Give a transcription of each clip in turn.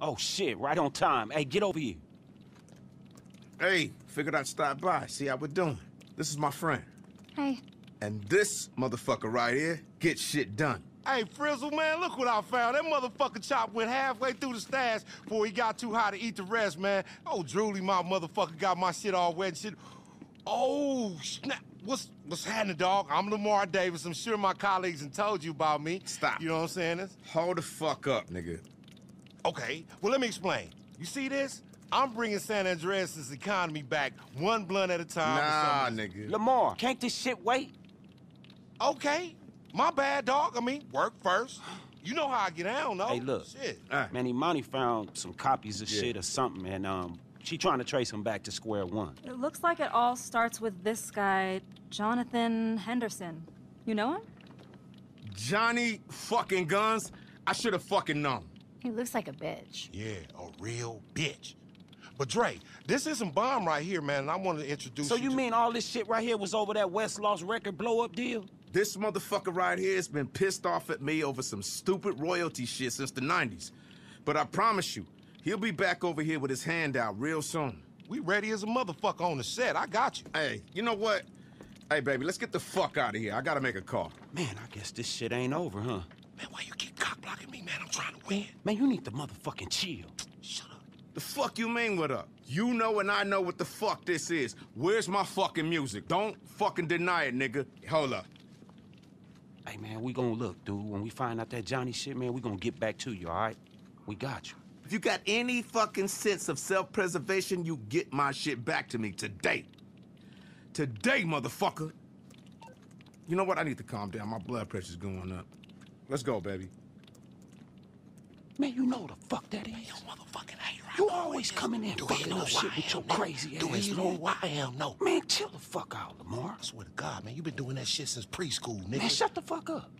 Oh, shit, right on time. Hey, get over here. Hey, figured I'd stop by, see how we're doing. This is my friend. Hey. And this motherfucker right here gets shit done. Hey, Frizzle, man, look what I found. That motherfucker chop went halfway through the stash before he got too high to eat the rest, man. Oh, Drooly, my motherfucker got my shit all wet and shit. Oh, snap. What's what's happening, dog? I'm Lamar Davis. I'm sure my colleagues have told you about me. Stop. You know what I'm saying? This? Hold the fuck up, nigga. Okay, well, let me explain. You see this? I'm bringing San Andreas' economy back one blunt at a time. Nah, nigga. Lamar, can't this shit wait? Okay, my bad, dog. I mean, work first. You know how I get down, though. Hey, look. Shit. Man, Imani found some copies of Yeah. shit or something, and um, she trying to trace him back to square one. It looks like it all starts with this guy, Jonathan Henderson. You know him? Johnny fucking Guns? I should have fucking known. He looks like a bitch. Yeah, a real bitch. But Dre, this isn't bomb right here, man, and I wanted to introduce So you you to- mean all this shit right here was over that West Lost record blow-up deal? This motherfucker right here has been pissed off at me over some stupid royalty shit since the 90s. But I promise you, he'll be back over here with his hand out real soon. We ready as a motherfucker on the set. I got you. Hey, you know what? Hey, baby, let's get the fuck out of here. I gotta make a call. Man, I guess this shit ain't over, huh? Man, why you keep cock blocking me, man? I'm trying to win. Man, you need to motherfucking chill. Shut up. The fuck you mean what up? You know and I know what the fuck this is. Where's my fucking music? Don't fucking deny it, nigga. Hold up. Hey, man, we gonna look, dude. When we find out that Johnny shit, man, we gonna get back to you, all right? We got you. If you got any fucking sense of self-preservation, you get my shit back to me today. Today, motherfucker. You know what? I need to calm down. My blood pressure's going up. Let's go, baby. Man, you know the fuck that is. You motherfucking hater. I You always coming in Do fucking know up shit with your crazy Do ass, you know who I am? No. Man, chill the fuck out, Lamar. I swear to God, man, you been doing that shit since preschool, nigga. Man, shut the fuck up.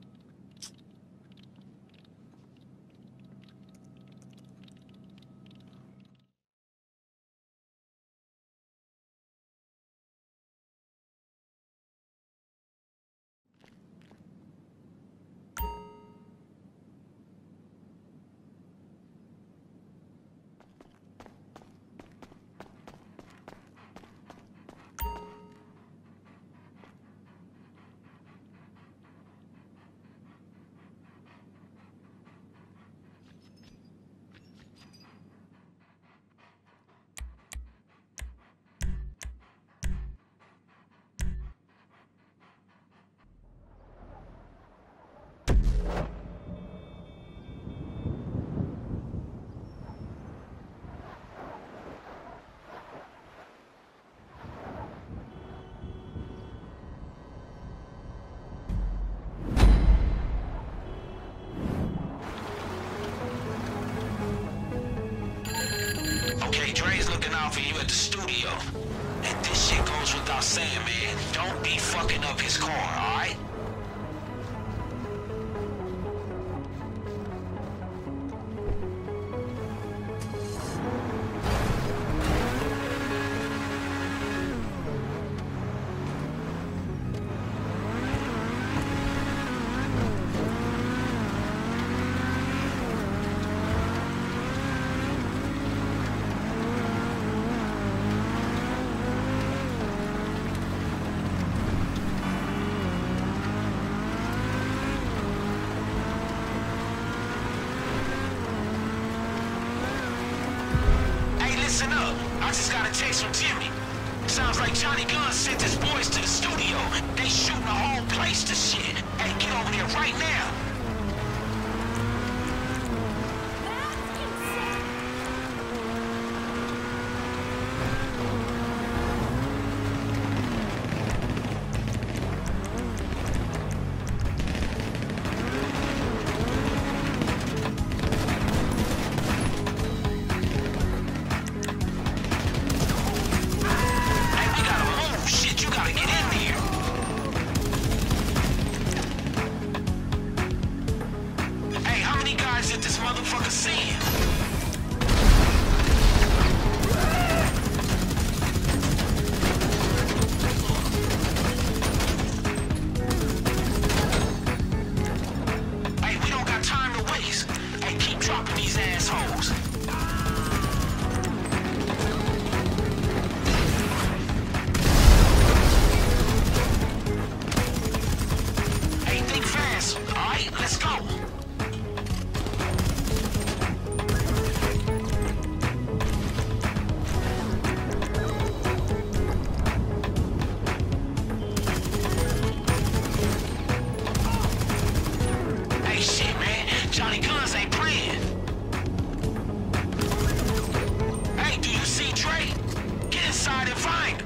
Saying, man. Don't be fucking up his car, I just got a text from Jimmy. Sounds like Johnny Gunn sent his boys to the studio. They shooting the whole place to shit. Hey, get over there right now. Did this motherfucker send? and find.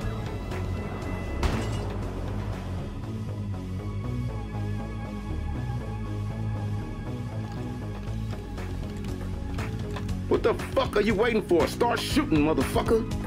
What the fuck are you waiting for? Start shooting, motherfucker.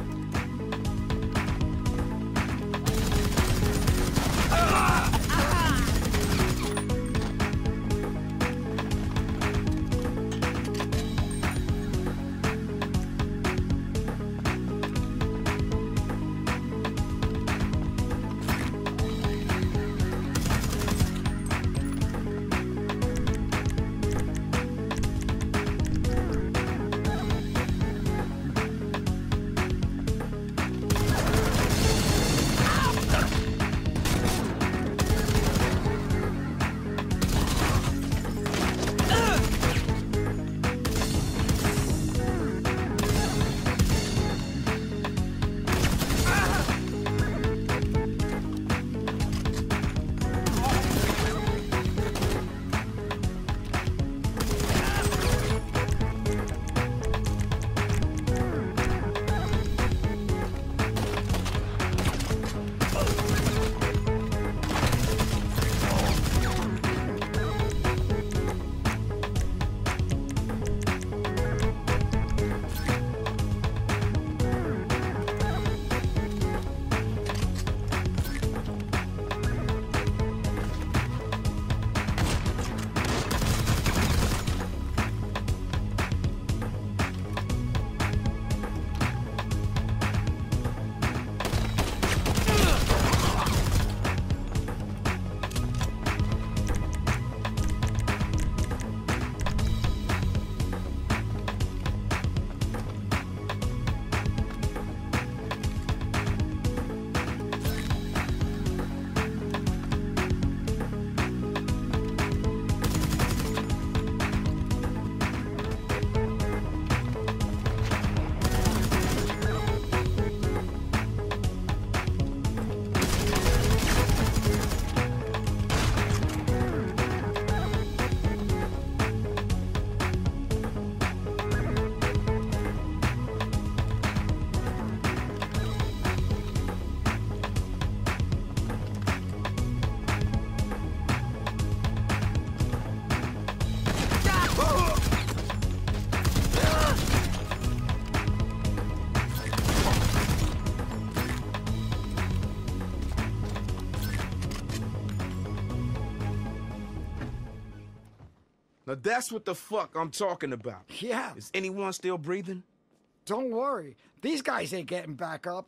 That's what the fuck I'm talking about. Yeah, Is anyone still breathing? don't worry. These guys ain't getting back up.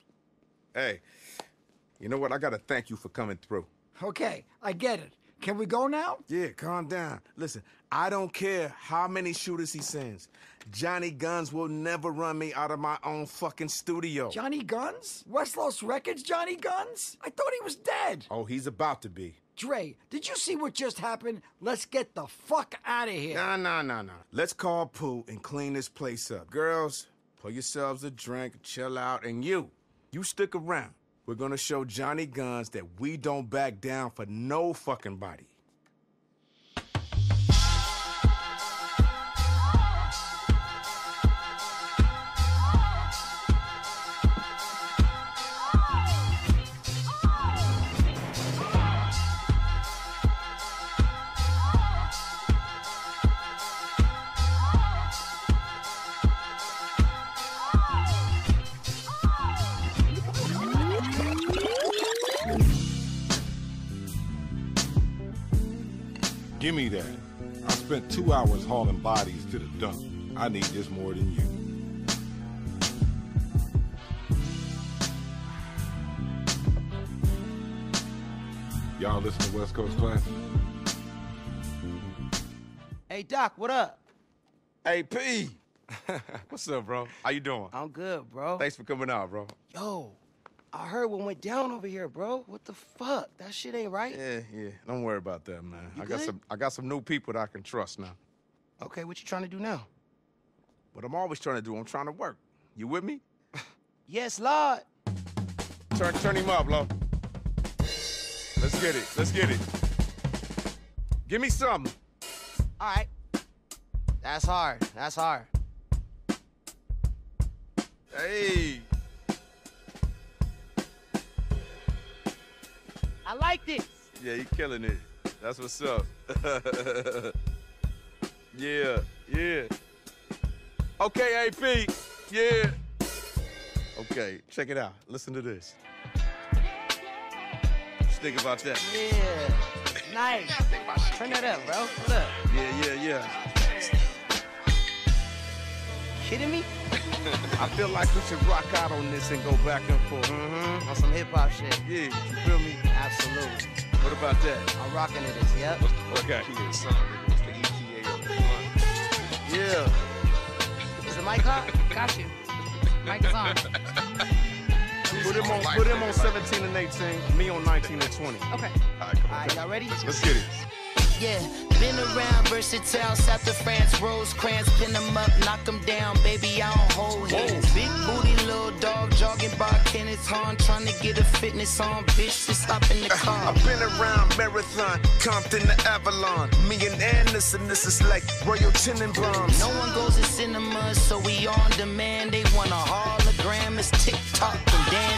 Hey, you know what? I gotta thank you for coming through. Okay, I get it. Can we go now? Yeah, calm down. Listen, I don't care how many shooters he sends. Johnny Guns will never run me out of my own fucking studio. Johnny Guns? West Los Records Johnny Guns? I thought he was dead. oh, he's about to be. Dre, did you see what just happened? Let's get the fuck out of here. Nah, nah, nah, nah. Let's call Pooh and clean this place up. Girls, pour yourselves a drink, chill out, and you, you stick around. We're gonna show Johnny Guns that we don't back down for no fucking body. Give me that. I spent two hours hauling bodies to the dump. I need this more than you. Y'all listen to West Coast Class? Hey Doc, what up? Hey, P. What's up, bro? How you doing? I'm good, bro. Thanks for coming out, bro. Yo, I heard what went down over here, bro. What the fuck? That shit ain't right. Yeah, yeah. Don't worry about that, man. You I got some I got some new people that I can trust now. Okay, what you trying to do now? What I'm always trying to do, I'm trying to work. You with me? Yes, Lord. Turn turn him up, Lo. Let's get it. Let's get it. Give me something. All right. That's hard. That's hard. Hey. I like this. Yeah, you killing it. That's what's up. yeah, yeah. Okay, AP. Yeah. Okay, check it out. Listen to this. You think about that? Yeah. Nice. Turn that up, bro. What up? Yeah, yeah, yeah. Kidding me? I feel like we should rock out on this and go back and forth. Mm-hmm. On some hip hop shit. Yeah, you feel me? Absolutely. What about that? I'm rocking to this, yep. Okay. Yeah. Is the mic hot? Got you. Mic is on. Put him on put him on 17 and 18, me on 19 and 20. Okay. All right, come on. Alright, y'all ready? Let's get it. Yeah, been around versatile, south of France, Rosecrans, pin them up, knock them down, baby, I don't hold hands. Big booty, little dog, jogging by Kenneth Hahn, trying to get a fitness on, bitch, just hop in the car. I've been around Marathon, Compton to Avalon. Me and Anderson, this is like Royal Tenenbaums. No one goes to cinemas, so we on demand. They want a hologram, it's TikTok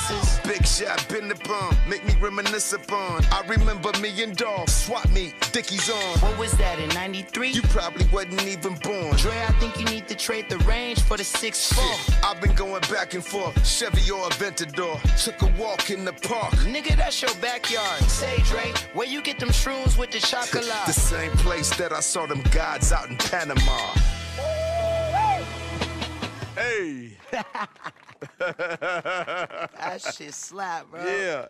and dances. Big shot, been the bomb, make me reminisce upon. I remember me and Dog, swap me, Dickies on. What was that in 93? You probably wasn't even born. Dre, I think you need to trade the range for the 6 4. I've been going back and forth, Chevy or Aventador. Took a walk in the park. Nigga, that's your backyard. Say, Dre, where you get them shrooms with the chocolate? The same place that I saw them gods out in Panama. Hey. That shit slap, bro. Yeah.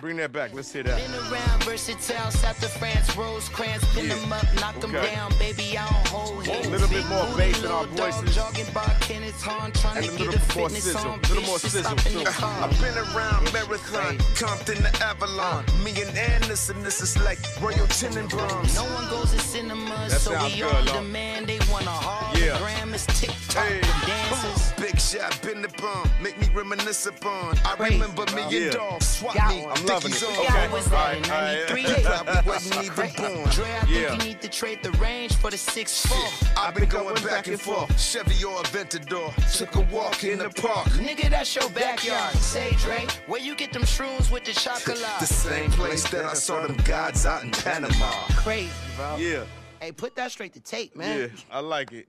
Bring that back. Let's hear that. Been around versatile, south of France, Rosecrans, pin Yeah. them up, knock them down, baby, I don't hold hands. A little bit more booty, bass in our little dog, voices. Jogging by Kenneth Hahn, trying And to a get little a more fitness sizzle, on, little more just sizzle, hop in the too. I've been around Marathon, Compton to Avalon. Uh. Me and Anderson, this is like Royal Tenenbaums. No one goes to cinemas, That so we good, on Lord. demand. They want a Yeah. hologram, it's TikTok Hey. and dances. Big shot, been the bomb, make me reminisce upon. I Crazy, remember me Yeah. and Dog, swap Got me, one. I'm loving it. on. Okay. What was that in All right, all right. 93? You probably wasn't even born. Dre, I think Yeah. you need to trade the range for the 6'4. I've been going back and forth, Chevy or Aventador. Took a walk in the park. Nigga, that's your backyard. Say, Dre, where you get them shrooms with the chocolate? The same place that I saw them gods out in Panama. Crazy, bro. Yeah. Hey, put that straight to tape, man. Yeah. I like it.